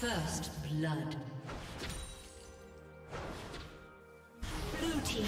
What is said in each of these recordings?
First blood. Blue team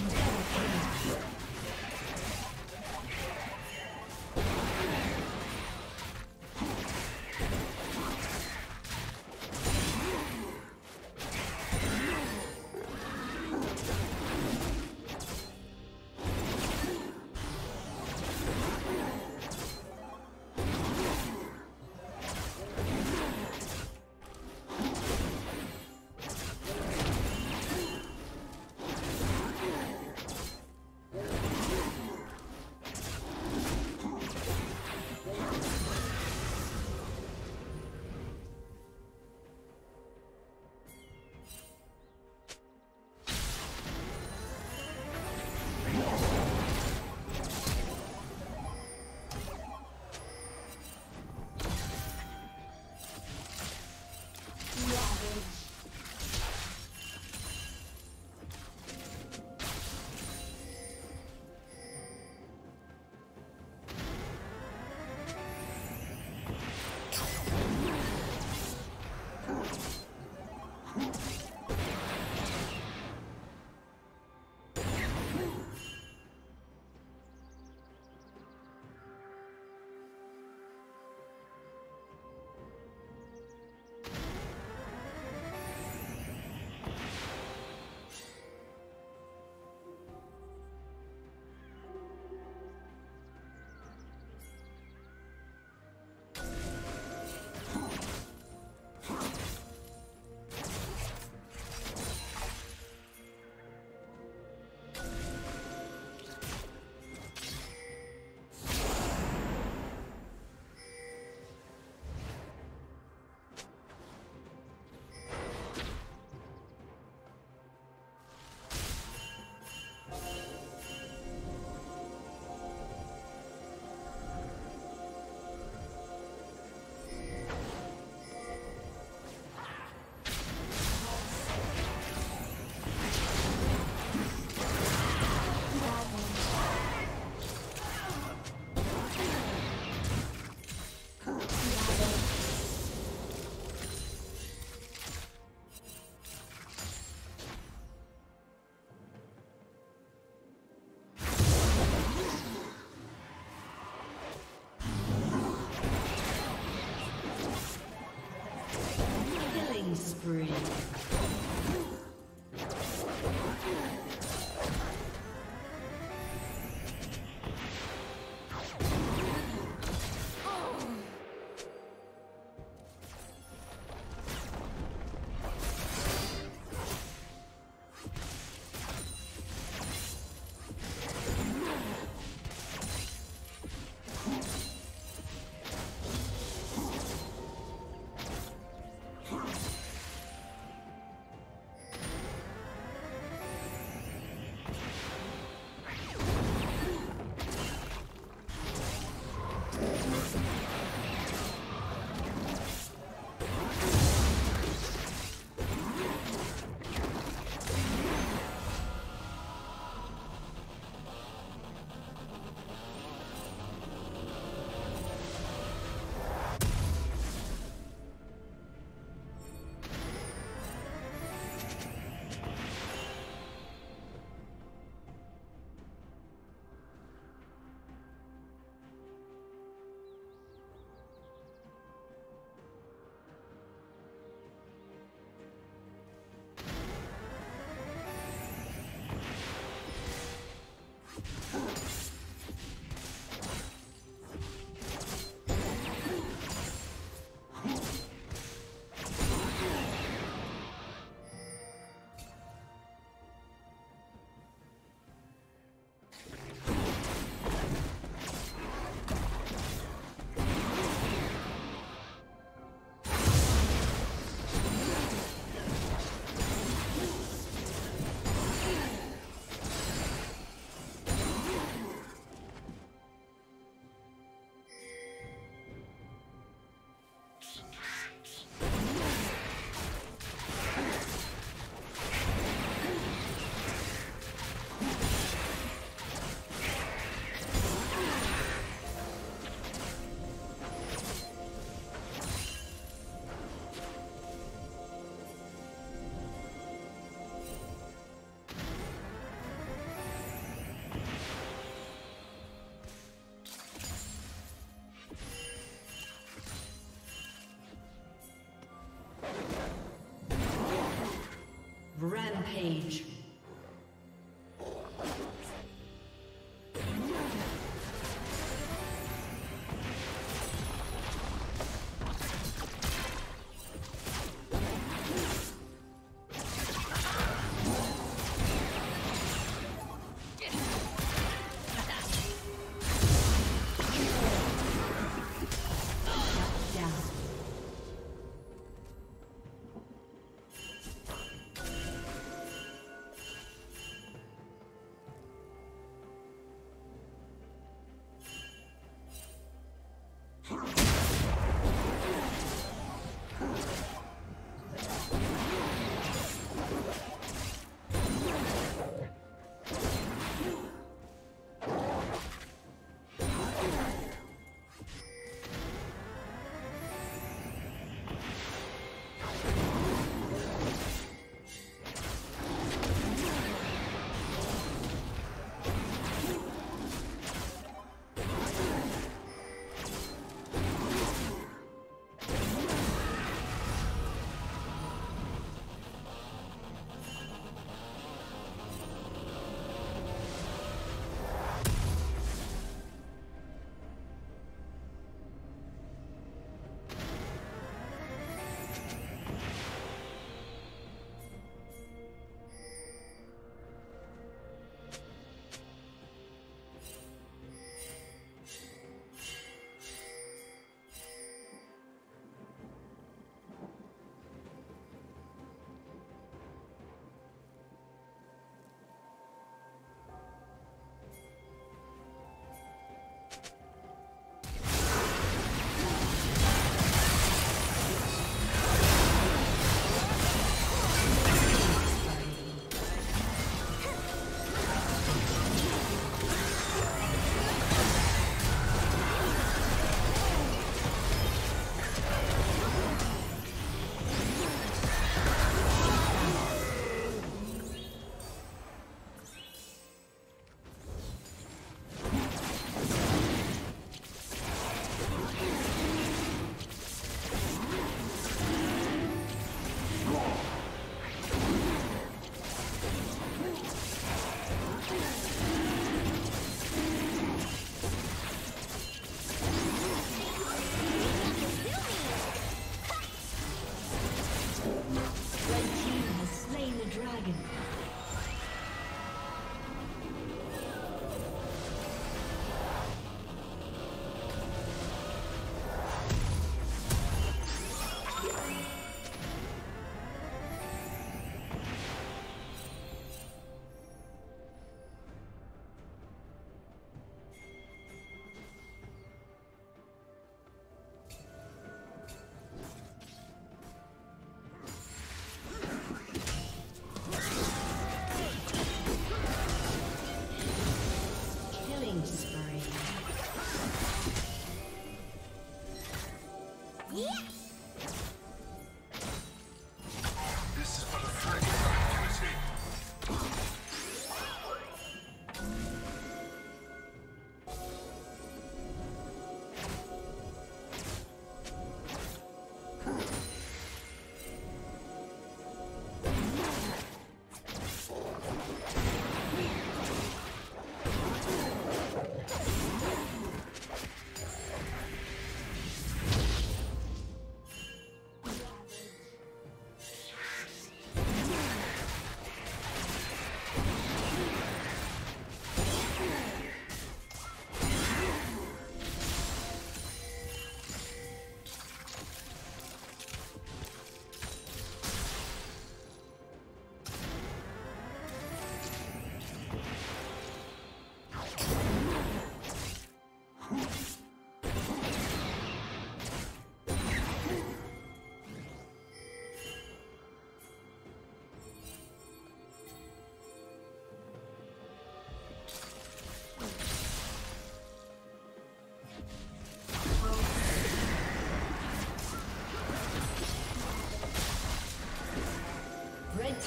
Rampage.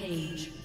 Rampage.